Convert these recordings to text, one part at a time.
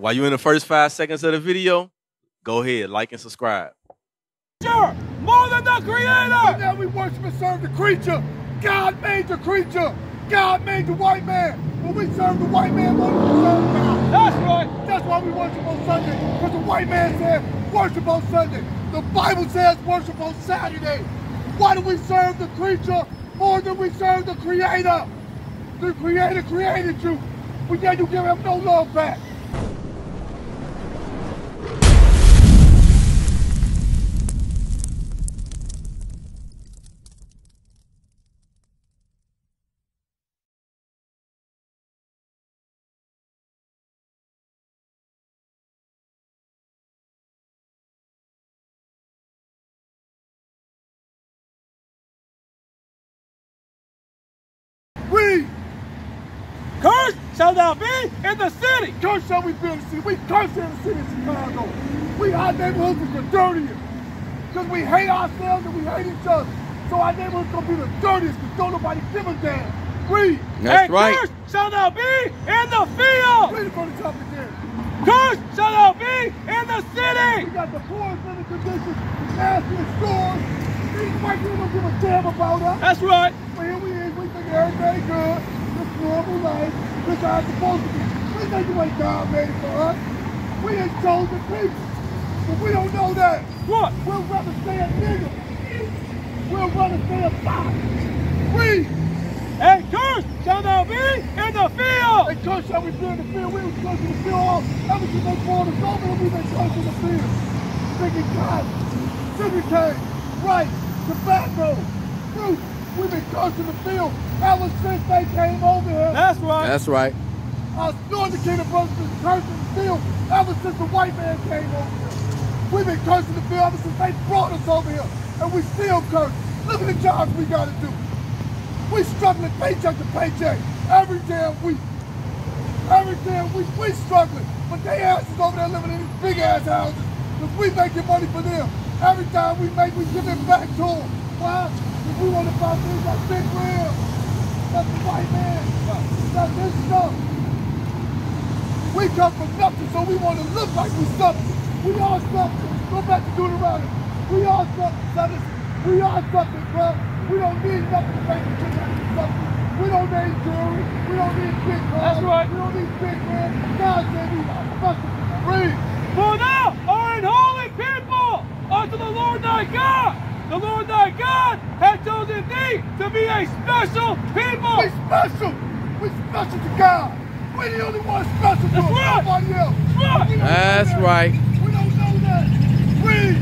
While you're in the first five seconds of the video, go ahead, like and subscribe. Sure, more than the creator! Now we worship and serve the creature. God made the creature. God made the white man. When we serve the white man more than we serve God. That's right. That's why we worship on Sunday. Because the white man said worship on Sunday. The Bible says worship on Saturday. Why do we serve the creature more than we serve the creator? The creator created you. But yet you give him no love back. Cursed shall thou be in the city. curse shall we be in the city. We curse in the city of Chicago. We our neighborhoods is the dirtiest. Because we hate ourselves and we hate each other. So our neighborhood's gonna be the dirtiest because don't nobody give a damn. Read. That's and right. cursed shall thou be in the field. Read it from the top again. Cursed shall thou be in the city. We got the poorest living conditions, the nastiest stores. These white people don't give a damn about us. That's right. But here we is, we think everything good. Normal life. How it's supposed to be. We think the way God made it for us. We ain't chosen people. But we don't know that. What? We'll rather stay a nigga. We'll rather stay a fox. We. And cursed shall thou be in the field. They curse how we feel in the field. We was cursing the field all ever since they brought us over and we've been cursing the field. Thinking God, sugarcane, rice, tobacco, fruit. We've been cursing the field ever since they came over here. That's right. That's right. Our northern kingdom brothers been cursing the field ever since the white man came over here. We've been cursing the field ever since they brought us over here. And we still curse. Look at the jobs we gotta do. We struggling paycheck to paycheck every damn week. Every damn week we struggling. But they asses over there living in these big ass houses. Because we making money for them. Every time we make, we give it back to them. Why? We want to buy things like big real. That's the white man. That's this stuff. We come from nothing, so we want to look like we something. We are something. Go back to Deuteronomy. We are something, brothers. We are something, bro. We don't need nothing to make it something. We don't need jewelry. We don't need big cars. That's right. We don't need big man. God said we are something. Read. For thou art an holy people unto the Lord thy God. The Lord thy God hath chosen thee to be a special people. We special. We special to God. We the only ones special to That's him. right. Nobody else. right. We don't know That's that. right. We don't know that. Read.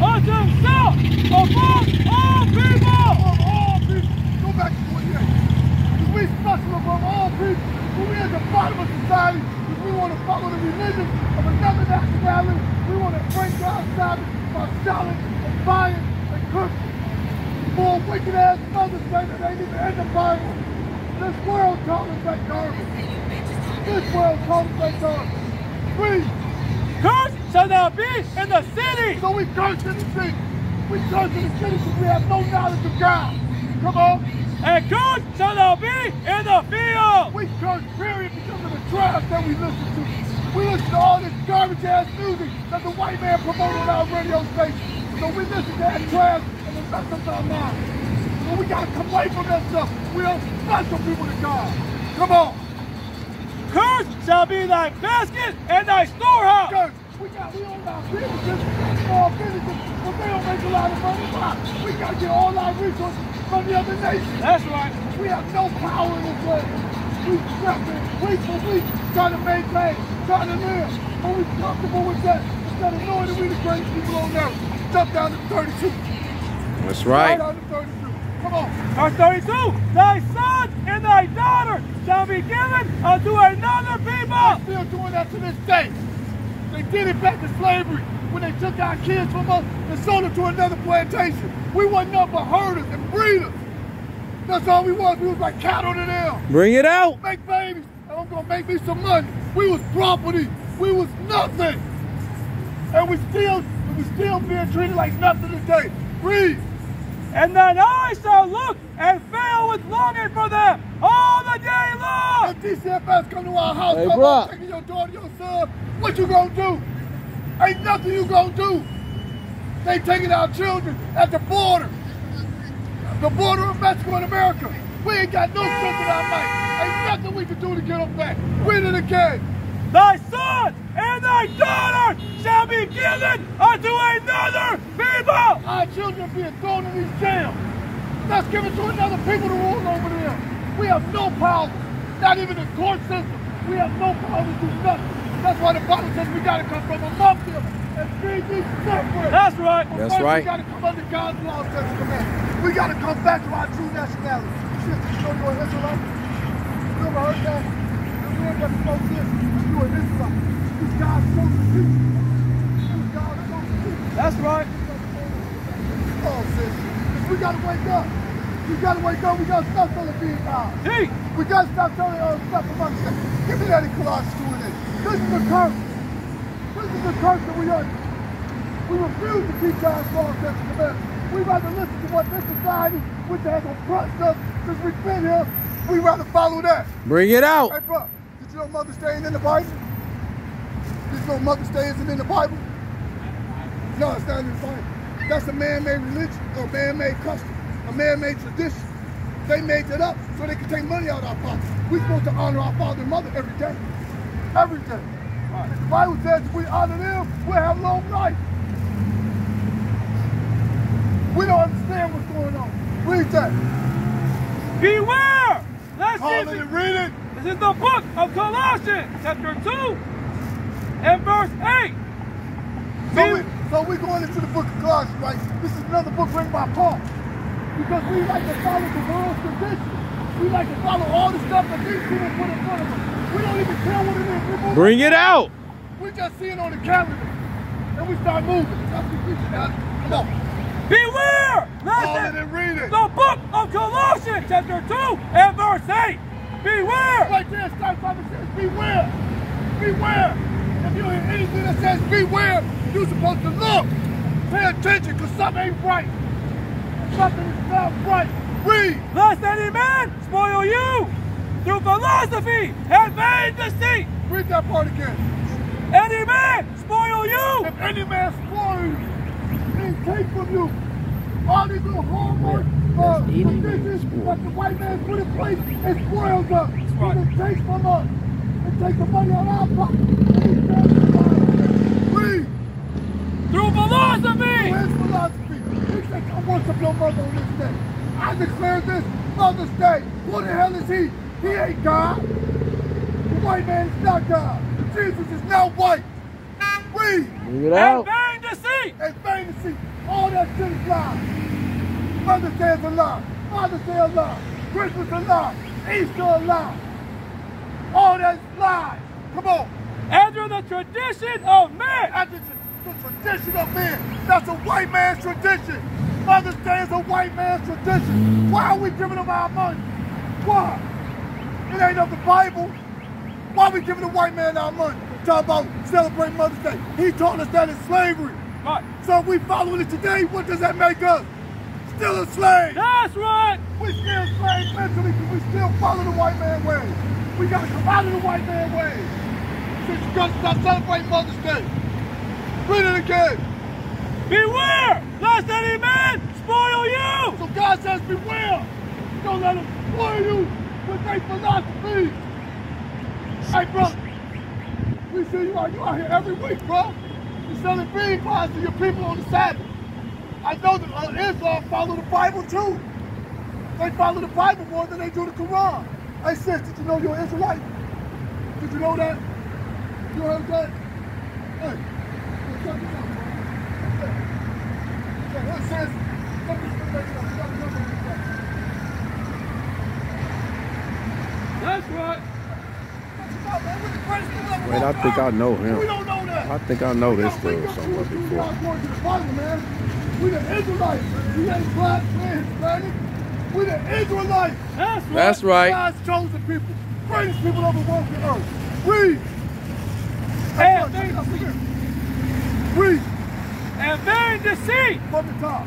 Unto himself above all people. Above all people. Go back to 28. Because we special above all people. But we at the bottom of society because we want to follow the religion of another nationality. We want to break our Sabbath by selling and buying cooking. More wicked ass mothers say that to end the Bible. This world that garbage. This world that garbage. Read. Cursed shall thou be in the city. So we curse in the city. We curse in the city because we have no knowledge of God. Come on. And cursed shall thou be in the field. We curse period because of the trash that we listen to. We listen to all this garbage ass music that the white man promotes on our radio station. So we listen to that trash and it messes up our minds. So we gotta come away from that stuff. We are special people to God. Come on. Cursed shall be thy basket and thy storehouse. Church, we got we own our businesses, small businesses, but they don't make a lot of money. Why? We gotta get all our resources from the other nations. That's right. We have no power in this way. We suffering week for week, trying to maintain, trying to live. But we comfortable with that instead of knowing that we're the greatest people on earth. Jump down to 32. That's Right right. down to 32. Come on. Verse 32, thy son and thy daughter shall be given unto another people. Still doing that to this day. They did it back in slavery when they took our kids from us and sold them to another plantation. We wasn't nothing but herders and breeders. That's all we was. We was like cattle to them. Bring it out. make babies, and I'm gonna make me some money. We was property, we was nothing. And we still we still being treated like nothing today. Read. and thine eyes shall look and fail with longing for them all the day long. If DCFS come to our house, Hey, come on, taking your daughter, your son, what you gonna do? Ain't nothing you gonna do. They taking our children at the border. The border of Mexico and America. We ain't got no strength in our might. Ain't nothing we can do to get them back. Win it again. Thy son and thy daughter shall be given unto another people. Our children being thrown in these jails. Let's give it to another people to rule over them. We have no power, not even the court system. We have no power to do nothing. That's why the Bible says we gotta come from among them and be these separate. That's right. But That's right. We gotta come under God's law, statutes, and commandments. We gotta come back to our true nationality. Sister, you know you're an Israelite? You ever heard that? The man that spoke this, you're an Israelite. He's God's chosen people. He's God's chosen. That's right. Oh, sis. We gotta wake up. We gotta wake up. We gotta stop telling being God. Teach. We gotta stop telling uh, stuff about stuff. Give me that in Colossians 2 and 8. This is a curse. This is a curse that we are. We refuse to keep God's law, statutes, and commandments. We rather listen to what this society, which has oppressed us since we've been here, we rather follow that. Bring it out. Hey, bro, did you know Mother's Day in the Bible? Know Mother's Day isn't in the Bible? No, it's not in the Bible. That's a man-made religion or man-made custom, a man-made tradition. They made that up so they can take money out of our pockets. We're supposed to honor our father and mother every day. Every day. The Bible says if we honor them, we'll have long life. We don't understand what's going on. Read that. Beware. Lest Call ye it and read it. This is the book of Colossians, chapter 2, and verse 8. So, we, so we're going into the book of Colossians, right? This is another book written by Paul. Because we like to follow the world's tradition. We like to follow all the stuff that these people put in front of us. We don't even care what it is. Bring it out. We just see it on the calendar. And we start moving. That's what we should have. Come on. Beware. Lest Call ye- it and read it. the book of Colossians, chapter 2, and verse 8. Beware. Right there, starts says, beware. Beware. If you hear anything that says beware, you're supposed to look. Pay attention, because something ain't right. Something is not right. Read. Lest any man spoil you through philosophy and vain deceit. Read that part again. Any man spoil you. If any man spoil you and take from you all these little hallmark uh, traditions that the white man put in place and spoils us. He right. will take from us and take the money out of our pocket. And he says, Read. Through philosophy. Where's philosophy? He said, come worship your mother on this day. I declare this Mother's Day. Who the hell is he? He ain't God. The white man is not God. Jesus is not white. Read. Bring it And out. vain deceit. and fantasy. All that shit is lies. Mother's Day is a lie. Father's Day is a lie. Christmas is a lie. Easter is a lie. All that's lies. Come on. After the tradition of men. The, the tradition of men. That's a white man's tradition. Mother's Day is a white man's tradition. Why are we giving them our money? Why? It ain't of the Bible. Why are we giving the white man our money? Talk about celebrating Mother's Day. He taught us that in slavery. Right. So if we following it today, what does that make us? Still a slave. That's right. We still slaves mentally because we still follow the white man way. We gotta come out of the white man way. Since you gotta stop celebrating Mother's Day. Read it again. Beware lest any man spoil you. So God says, beware. Don't let them spoil you with their philosophy. Hey, brother. We see you out, you out here every week, bro. You're selling bean pies to your people on the Sabbath. I know that uh, Islam follow the Bible too. They follow the Bible more than they do the Quran. Hey, sis, did you know you're an Israelite? Did you know that? You heard that? Hey, check this out, bro. Hey. Yeah, let me make it up. You gotta remember this, Wait, That's right. Wait, I think I know We him. don't know that. I think I know this We dude got somewhere before. Guys going to the We the Israelites. We ain't black, we ain't Hispanic. We the Israelites. That's right. That's right. God's chosen people. Greatest people of the world on earth. Read. And Hey, vain look, And vain deceit. from the top.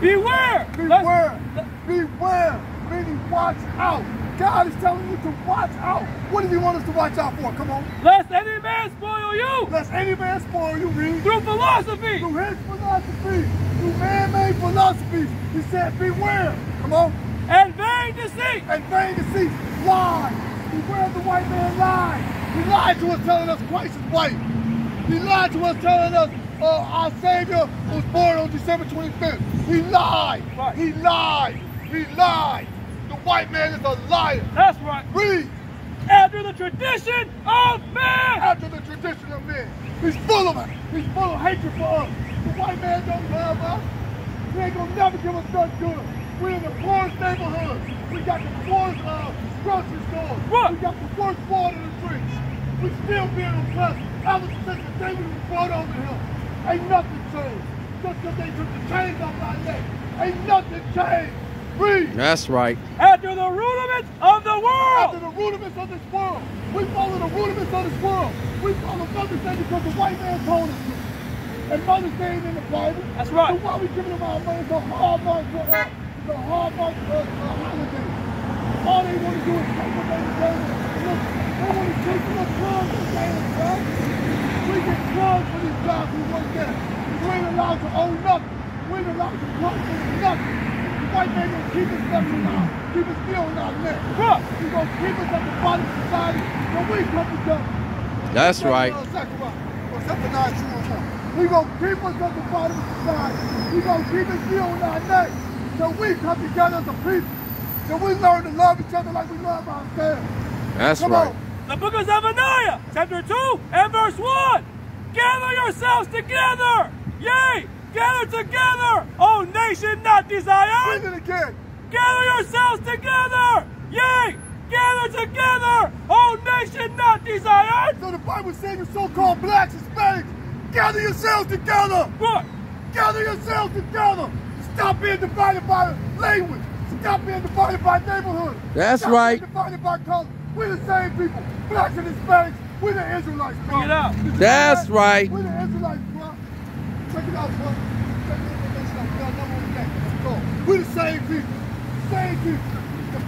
Beware. Let's- Beware. Beware. Meaning watch out. God is telling you to watch out. What does he want us to watch out for? Come on. Lest any man spoil you Lest any man spoil you, read. through philosophy. Through his philosophy, through man-made philosophies. He said, beware. Come on. and vain deceit. And vain deceit. Lie. Beware of the white man lie. He lied to us telling us Christ is white. He lied to us telling us uh, our Savior was born on December 25th. He lied. Right. He lied. He lied. The white man is a liar. That's right. Read. After the tradition of man. after the tradition of men. He's full of it. He's full of hatred for us. The white man don't love us. He ain't gonna never give us nothing good. We're in the poorest neighborhood. We got the poorest uh, grocery stores. What? We got the worst water to drink. We still being oppressed ever since the day we were brought over here. Ain't nothing changed. Just because they took the chains off our neck. Ain't nothing changed. Read. That's right. After the rudiments of the world. After world. the rudiments of this world. We follow the rudiments of this world. We follow Mother's Day because the white man told us to. And Mother's Day ain't in the Bible. That's right. So why are we giving them our money? It's a Hallmark, uh, it's a Hallmark uh, uh, holiday. All they want to do is take what they deserve. Look, they want to take them up clubs and dance, right? We get drugs for these jobs we work at. We ain't allowed to own nothing. We ain't allowed to work for nothing. The white man gonna keep us stuff in our, keep us still in our neck. Huh. He's gonna keep us at the bottom of society, so we come together. That's right. Uh, Zechariah, or Zephaniah 2 and 1. He gonna keep us at the bottom of society. He gonna keep us still in our neck, so we come together as a people. So we learn to love each other like we love ourselves. That's Come right. on. The book of Zephaniah, chapter 2 and verse 1. Gather yourselves together. Yea, gather together, O nation not Read desired. it again. Gather yourselves together. Yea, gather together, O nation not desired. So the Bible says you so-called blacks, Hispanics, gather yourselves together. What? Gather yourselves together. Stop being divided by language. Stop being divided by neighborhood. That's Stop right. Being divided by color. We're the same people. Blacks and Hispanics. We're the Israelites, bro. Bring it out. That's right. We're the Israelites, bro. Check it out, bro. Check information out. We got a number on the back. Let's go. We're the same people. Same people.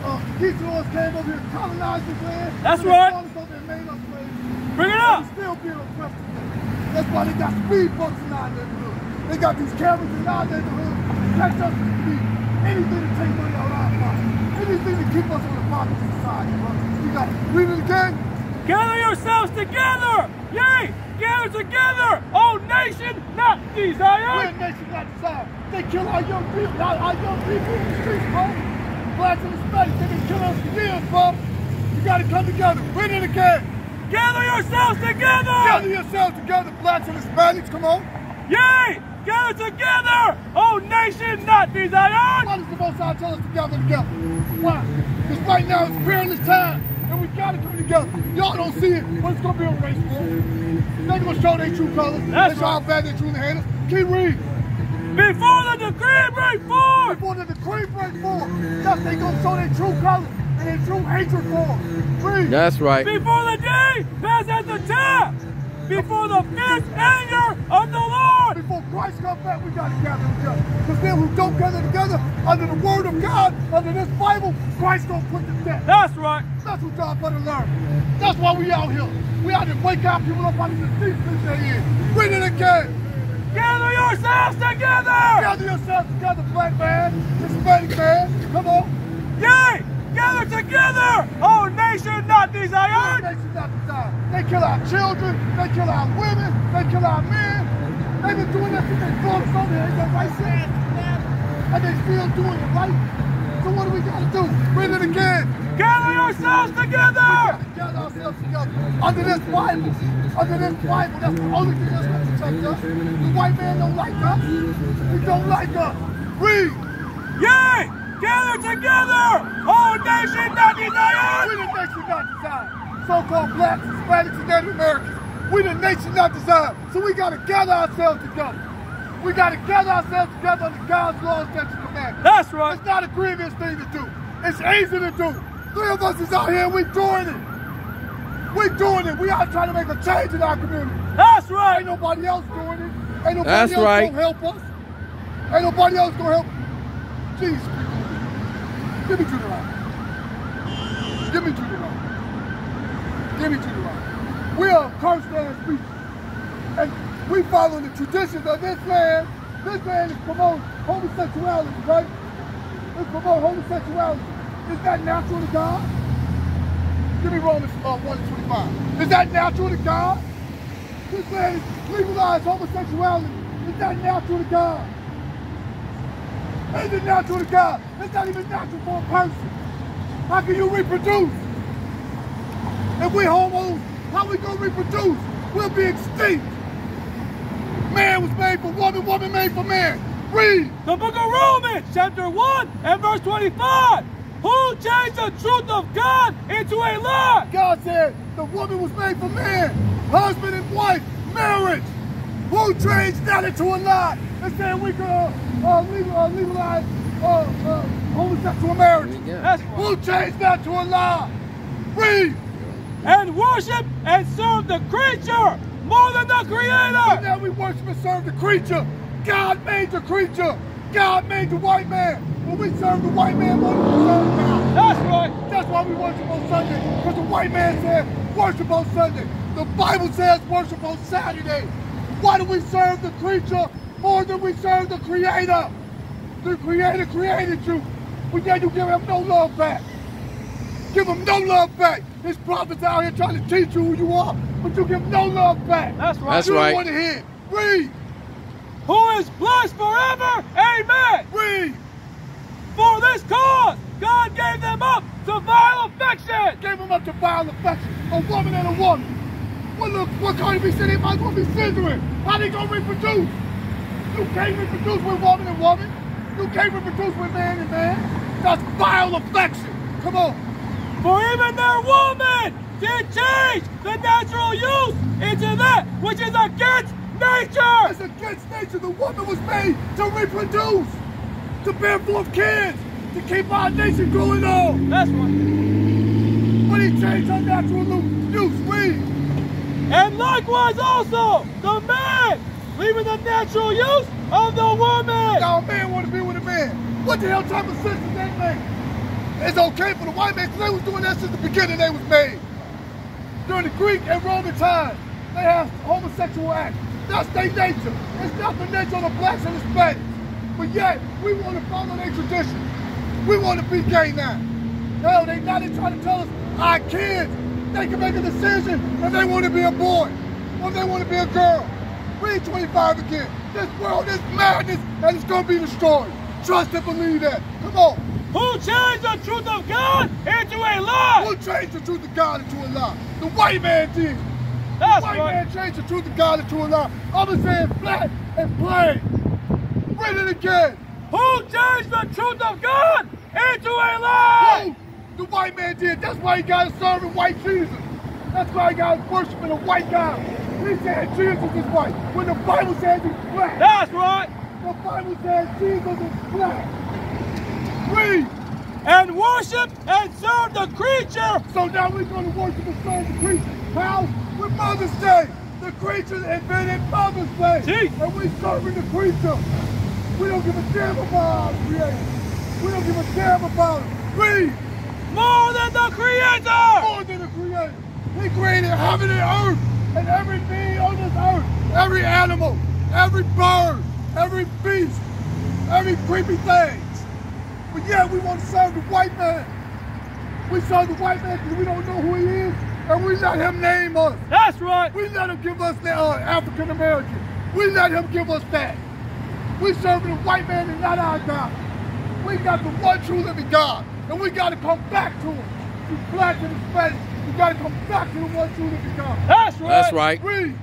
Uh, these lords came over here, colonized this land. That's right. brought us over and made us slaves. Bring it up. still being oppressed today. That's why they got speed bumps in our neighborhood. They got these cameras in our neighborhood. Catch us with speed. Anything to take money out of our pocket. Anything to keep us on the bottom of society, bro. You got to read it again. Gather yourselves together. Yea, gather together, O nation not We're a nation not desired. They kill our young people, our, our young people in the streets, bro. Blacks and Hispanics, they've been killing us for years, bro. You got to come together. Read it again. Gather yourselves together. Gather yourselves together, blacks and Hispanics. Come on. Yea, gather together, O nation not desired. Why does the Most High tell us to gather together? Why? Because right now it's perilous time, and we gotta come together. Y'all don't see it, but it's gonna be a race war. They're gonna show their true colors. That's they show how bad they truly hate us. Keep reading. Before the decree break forth. Before the decree break forth, that's they gonna show their true colors and their true hatred for us. Read. That's right. Before the day pass at the tap. Before the fierce anger of the Lord. Before Christ comes back, we gotta gather together. Because them who don't gather together under the word of God, under this Bible, Christ gonna put to death. That's right. That's what y'all better learn. That's why we out here. We out here wake up people up out of the deep sleep they in. Read it again. Gather yourselves together. Gather yourselves together, black man, Hispanic man. Come on. Yea, gather together, O nation not Our desired. nation's not designed. They kill our children. They kill our women. They kill our men. They've been doing that since they brought us over here. Ain't that right, Sam? And they still doing it, right? So what do we gotta do? Bring it again. Gather yourselves together. gather ourselves together under this Bible. Under this Bible, that's the only thing that's going to protect us. The white man don't like us. He don't like us. Read. Yea, gather together, O nation not We desired. the nation not designed. So-called blacks, Hispanics, and Native Americans. We the nation not designed. So we got to gather ourselves together. We got to gather ourselves together under God's laws, statutes, and commandments. That's right. It's not a grievous thing to do. It's easy to do. Three of us is out here, we doing it. We doing it. We out trying to make a change in our community. That's right. Ain't nobody else doing it. Ain't nobody That's else right. gonna help us. Ain't nobody else gonna help. Jesus, give me to the right. Give me to the right. Give me to the right. We are cursed land people. And we follow the traditions of this land. This land is promoting homosexuality, right? It's promoting homosexuality. Is that natural to God? Give me Romans uh, 1 25. Is that natural to God? This land is legalized homosexuality. Is that natural to God? Is it natural to God? It's not even natural for a person. How can you reproduce? If we homos, how we gonna reproduce? We'll be extinct. Man was made for woman, woman made for man. Read. The book of Romans, chapter 1 and verse 25. Who changed the truth of God into a lie? God said the woman was made for man, husband and wife, marriage. Who changed that into a lie and said we could uh, uh, legal, uh, legalize uh, uh, homosexual marriage? That's. Who changed that to a lie? Read. And worship and serve the creature more than the And creator. now we worship and serve the creature. God made the creature. God made the white man. When we serve the white man more than we serve God. That's right. That's why we worship on Sunday. Because the white man said worship on Sunday. The Bible says worship on Saturday. Why do we serve the creature more than we serve the creator? The creator created you, but yet you give him no love back. Give him no love back. His prophets out here trying to teach you who you are, but you give no love back. That's right. That's you right. don't want to hear. Read, Who is blessed forever. Amen. read. For this cause, God gave them up to vile affection. Gave him up to vile affection. A woman and a woman. What look, what Cardi B said they might as well be scissoring. How they gonna reproduce? You can't reproduce with woman and woman. You can't reproduce with man and man. That's vile affection. Come on. For even their woman did change the natural use into that which is against nature. It's against nature. The woman was made to reproduce, to bear forth kids, to keep our nation going on. That's right. But he changed her natural use. Read. And likewise also the man, leaving the natural use of the woman. Now a man want to be with a man. What the hell type of sense does that make? It's okay for the white man because they was doing that since the beginning they was made. During the Greek and Roman times, they have homosexual acts. That's their nature. It's not the nature of the blacks and the Spanish. But yet, we want to follow their tradition. We want to be gay now. Hell, they now they trying to tell us our kids, they can make a decision if they want to be a boy or they want to be a girl. Read 25 again. This world is madness and it's going to be destroyed. Trust and believe that. Come on. Who changed the truth of God into a lie. Who changed the truth of God into a lie? The white man did. That's the white right. man changed the truth of God into a lie. I'm saying flat and plain. Read it again. Who changed the truth of God into a lie. Who? The white man did. That's why he got to serve white Jesus. That's why he got worshiping a white God. He said Jesus is white. When the Bible says he's black. That's right. The Bible says Jesus is black. Read. And worship and serve the creature. So now we're going to worship and serve the creature. How? With Mother's Day. The creature invented Mother's Day. And we're serving the creature. We don't give a damn about our creator. We don't give a damn about him. Read. More than the creator. More than the creator. He created heaven and earth and everything on this earth. Every animal, every bird, every beast, every creepy thing. But yeah, we want to serve the white man. We serve the white man because we don't know who he is, and we let him name us. That's right. We let him give us the uh, African American. We let him give us that. We serving the white man and not our God. We got the one true living God, and we got to come back to him. The black and the Spanish, we got to come back to the one true living God. That's right. That's right. Read.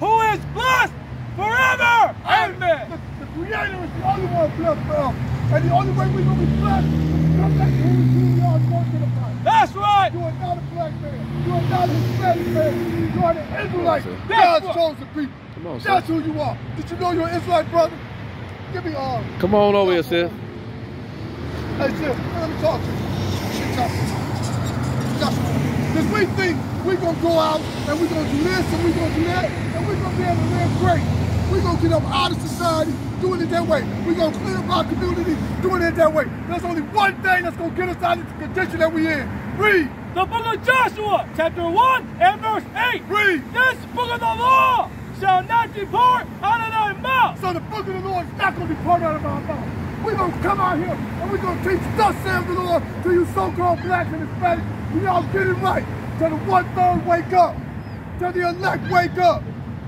Who is blessed forever. And Amen. The, the Creator is the only one blessed forever. And the only way we're going to be blessed is to come back to who we are and work in the body. That's right. You are not a black man. You are not a Hispanic man. You are an Israelite. Come on, sir. God's That's chosen people. Come on, sir. That's who you are. Did you know you're an Israelite brother? Give me um. Come on over here, sis. Hey, sis, let me talk to you. Sit down. Because we think we're going to go out and we're going to do this and we're going to do that and we're going to be able to live great. We're going to get up out of society, doing it that way. We're going to clean up our community doing it that way. There's only one thing that's going to get us out of the condition that we're in. Read. The book of Joshua, chapter 1 and verse 8. Read. This book of the law shall not depart out of thy mouth. So the book of the Lord is not going to depart out of our mouth. We're going to come out here and we're going to teach thus saith the Lord to you so-called blacks and Hispanics. Y'all get it right. Till the one-third wake up. Till the elect wake up.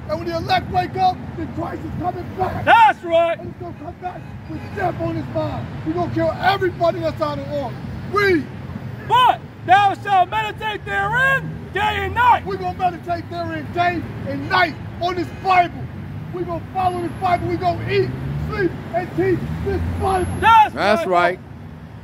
And when the elect wake up, then Christ is coming back. That's right. And he's going to come back with death on his mind. He's going to kill everybody that's out of order. We. But thou shalt meditate therein day and night. We're going to meditate therein day and night on this Bible. We're going to follow this Bible. We're going to eat, sleep, and teach this Bible. That's, That's right.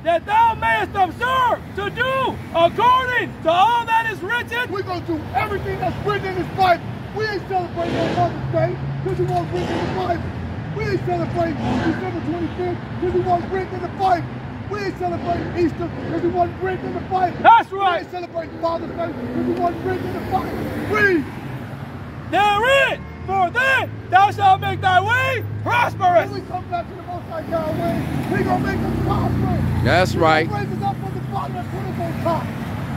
That thou mayest observe to do according to all that is written. We're going to do everything that's written in this Bible. We ain't celebrating on Mother's Day because it wasn't written in the Bible. We ain't celebrating December 25th because it wasn't written in the Bible. We ain't celebrating Easter because it wasn't written in the Bible. That's right. We right. ain't celebrating Father's Day because it wasn't written in the Bible. Read. Therein, for then thou shalt make thy way prosperous. When we come back to the Most High God way, He gonna make us prosperous. That's He right. gonna raise us up from the bottom and put us on top.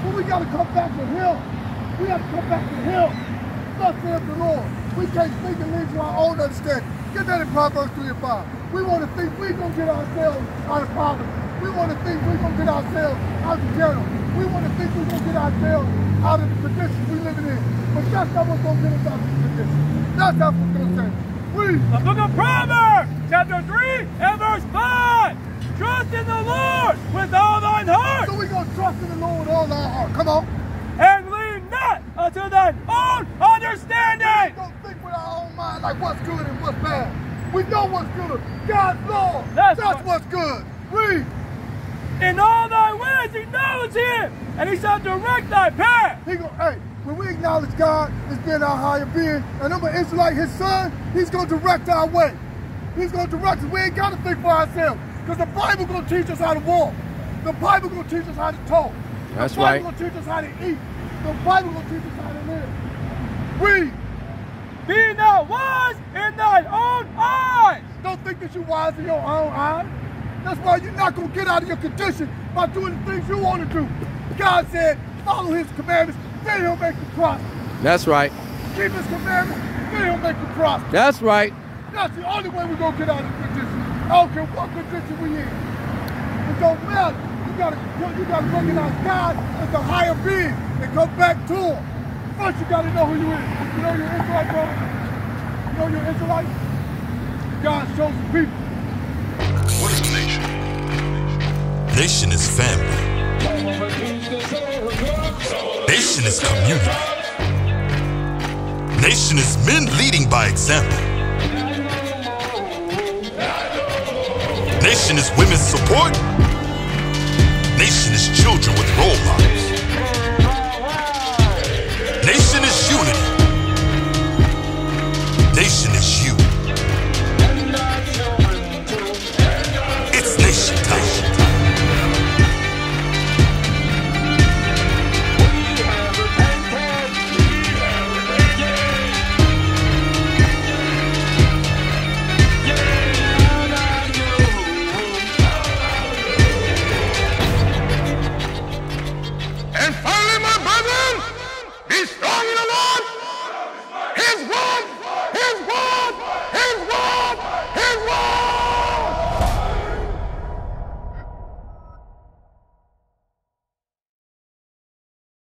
But we gotta come back to Him. We have to come back to Him. Thus saith the Lord. We can't think and lean to our own understanding. Get that in Proverbs 3 and 5. We want to think we're gonna get ourselves out of poverty. We want to think we're gonna get ourselves out of jail. We want to think we're gonna get ourselves out of the condition we're living in. But that's not what's gonna get us out of the condition. That's not what's gonna say. Read. The book of Proverbs, chapter 3 and verse 5. Trust in the Lord with all thine heart So we gonna trust in the Lord with all our heart. Come on. and lean not unto thine own We understanding. don't think with our own mind like what's good and what's bad. We know what's good. God's law. That's That's, right. what's good. Read. In all thy ways acknowledge him, and he shall direct thy path. He go, hey, when we acknowledge God as being our higher being, and I'm an Israelite, his son, he's gonna direct our way. He's gonna direct us. We ain't gotta think for ourselves. Because the Bible gonna teach us how to walk. The Bible gonna teach us how to talk. That's the Bible right. gonna teach us how to eat. The Bible gonna teach us how to live. Read. Be not wise in thine own eyes. Don't think that you're wise in your own eyes. That's why you're not going to get out of your condition by doing the things you want to do. God said, follow his commandments, then he'll make you prosper. That's right. Keep his commandments, then he'll make you prosper. That's right. That's the only way we're going to get out of the condition. I don't care what condition we in. It don't matter. You got to you gotta recognize God as the higher being and come back to him. First, you got to know who you is. You know you're Israelite, bro? You know you're Israelite? God's chosen people. What is a nation? Nation is family. Nation is community. Nation is men leading by example. Nation is women's support. Nation is children with role models.